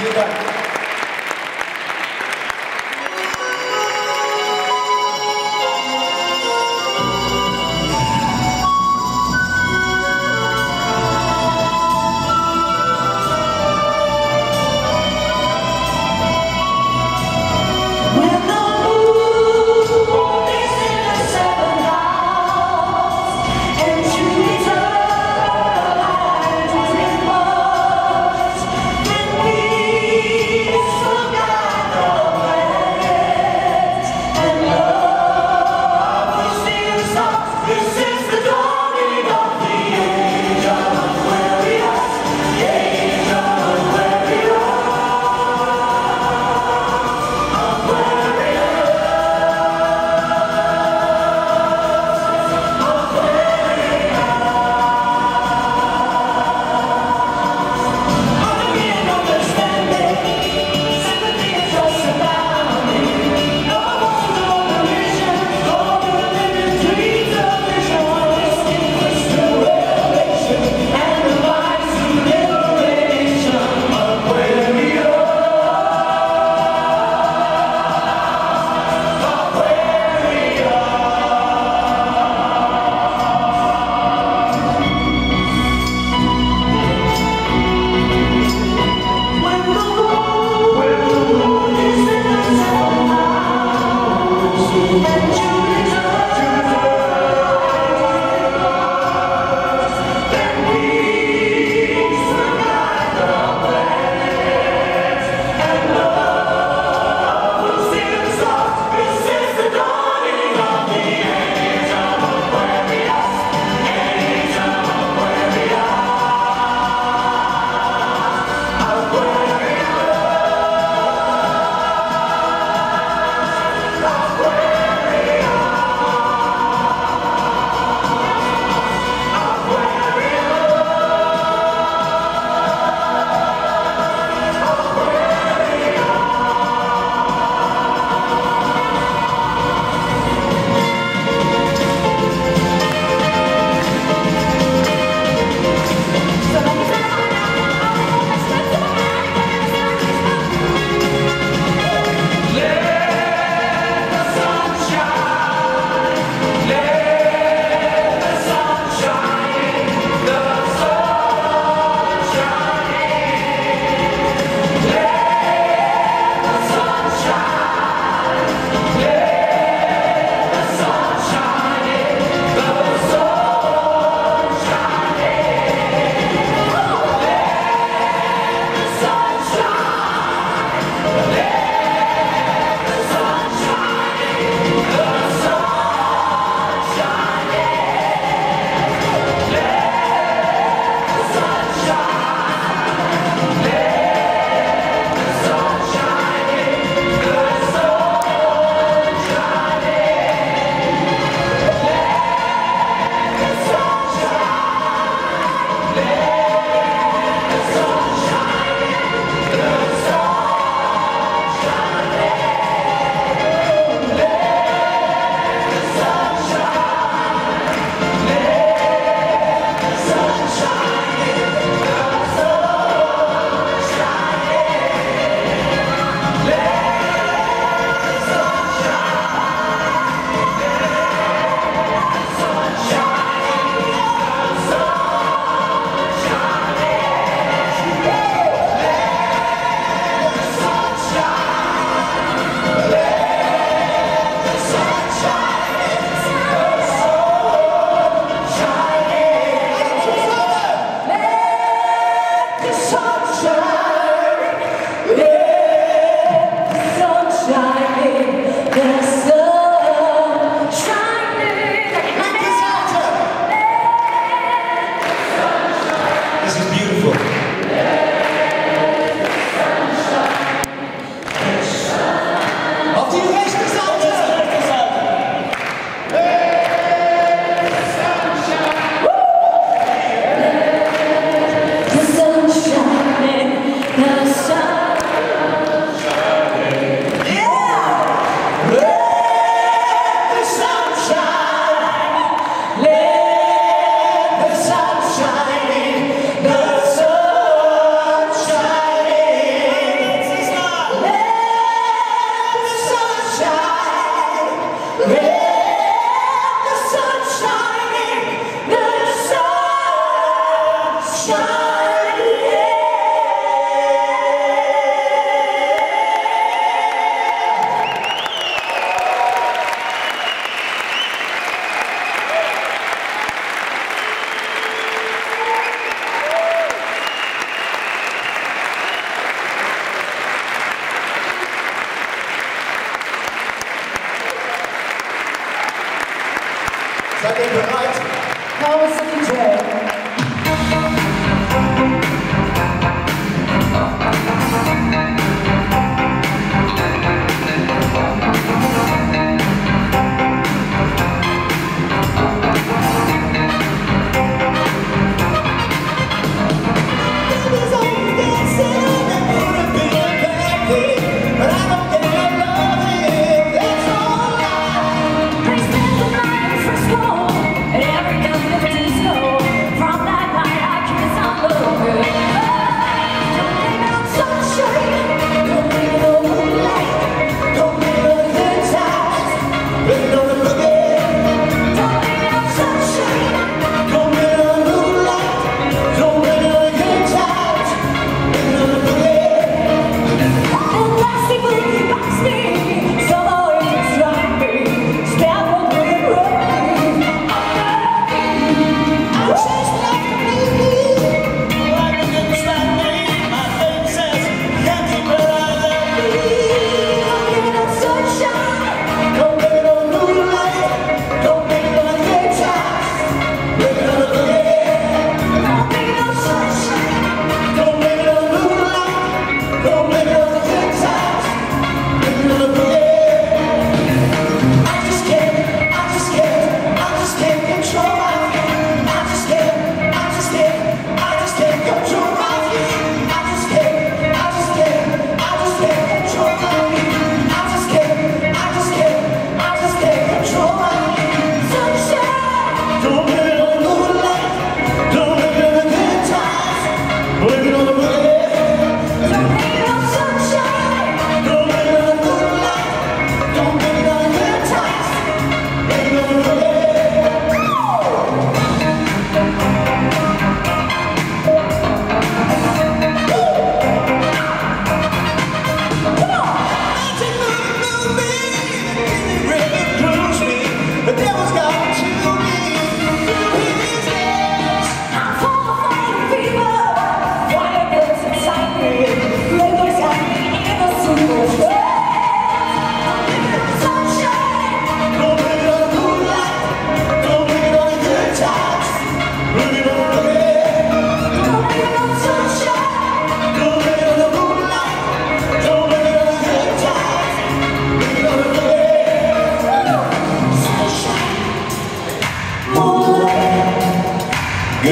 Vielen Dank.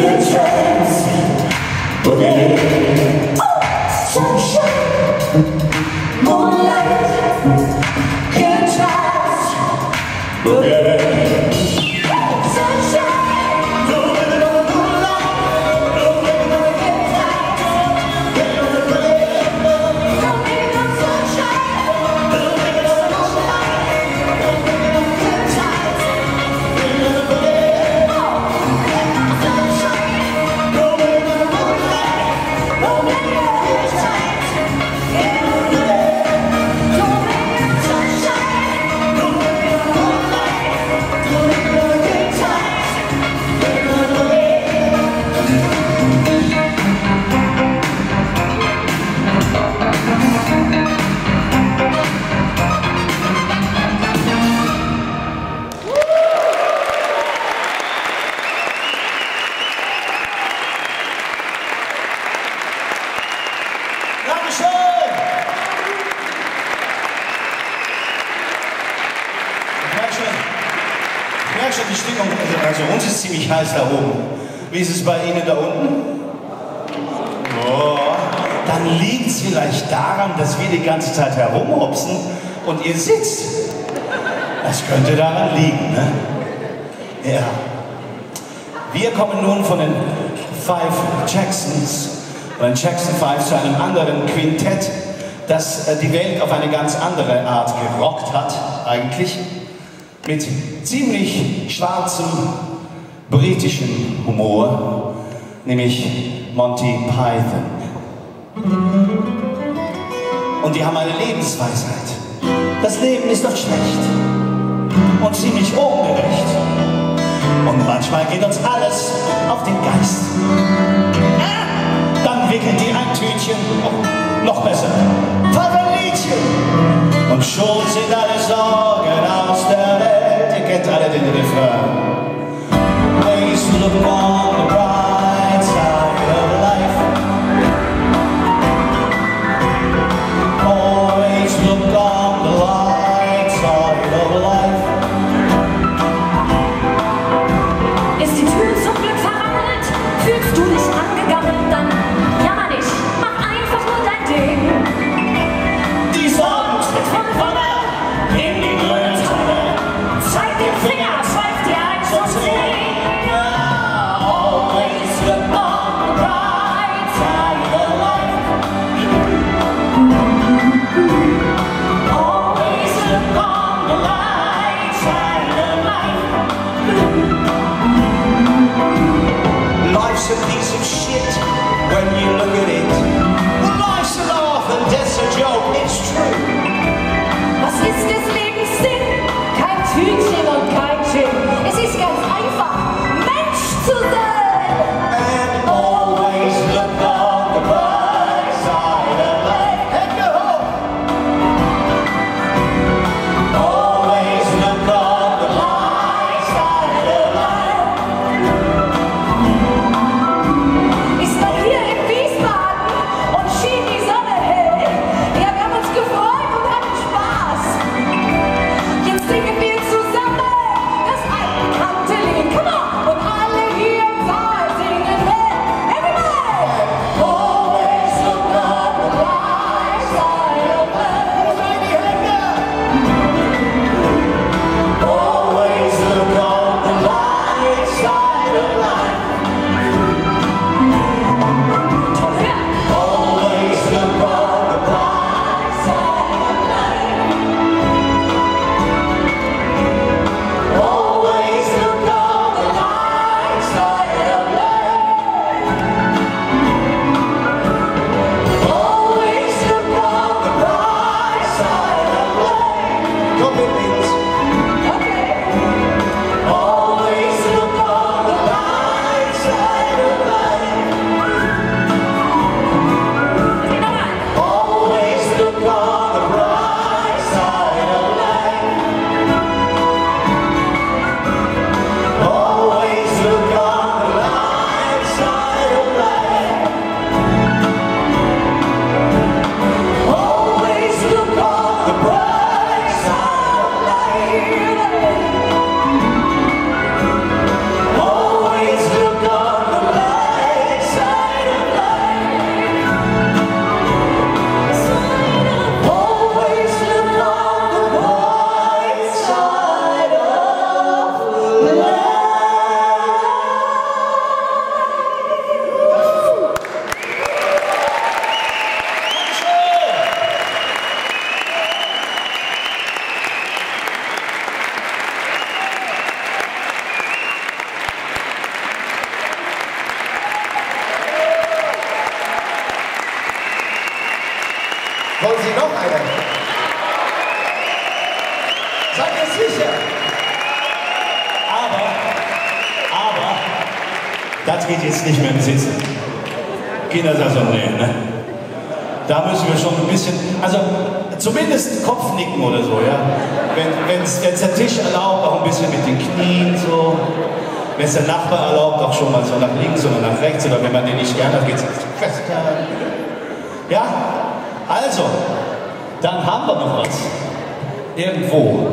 good times, but they wir die ganze Zeit herumhopsen und ihr sitzt. Das könnte daran liegen, ne? Ja. Wir kommen nun von den Five Jacksons, von den Jackson Five zu einem anderen Quintett, das äh, die Welt auf eine ganz andere Art gerockt hat, eigentlich mit ziemlich schwarzem britischen Humor, nämlich Monty Python. Und die haben eine Lebensweisheit. Das Leben ist doch schlecht und ziemlich ungerecht. Und manchmal geht uns alles auf den Geist. Dann wickeln die ein Tütchen, noch besser, Favorliedchen. Und schon sind alle Sorgen aus der Welt kennt alle den Refrain. Always look on the bright Da müssen wir schon ein bisschen, also zumindest Kopfnicken oder so, ja. Wenn es der Tisch erlaubt, auch ein bisschen mit den Knien so. Wenn es der Nachbar erlaubt, auch schon mal so nach links oder nach rechts oder wenn man den nicht gerne hat, geht es fester. Ja, also, dann haben wir noch was. Irgendwo.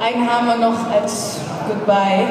Einen haben wir noch als Goodbye.